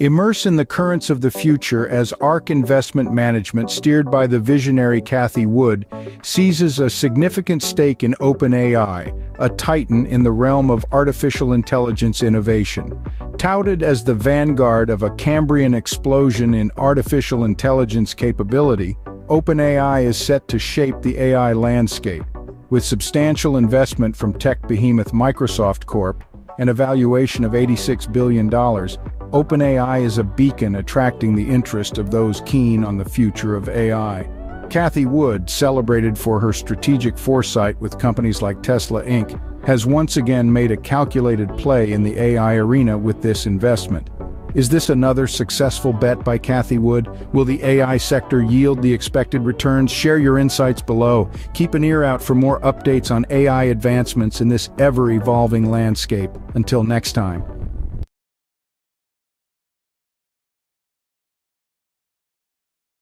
Immerse in the currents of the future as ARK Investment Management, steered by the visionary Cathie Wood, seizes a significant stake in OpenAI, a titan in the realm of artificial intelligence innovation. Touted as the vanguard of a Cambrian explosion in artificial intelligence capability, OpenAI is set to shape the AI landscape. With substantial investment from tech behemoth Microsoft Corp, and a valuation of $86 billion, OpenAI is a beacon attracting the interest of those keen on the future of AI. Cathie Wood, celebrated for her strategic foresight with companies like Tesla Inc., has once again made a calculated play in the AI arena with this investment. Is this another successful bet by Cathie Wood? Will the AI sector yield the expected returns? Share your insights below. Keep an ear out for more updates on AI advancements in this ever-evolving landscape. Until next time.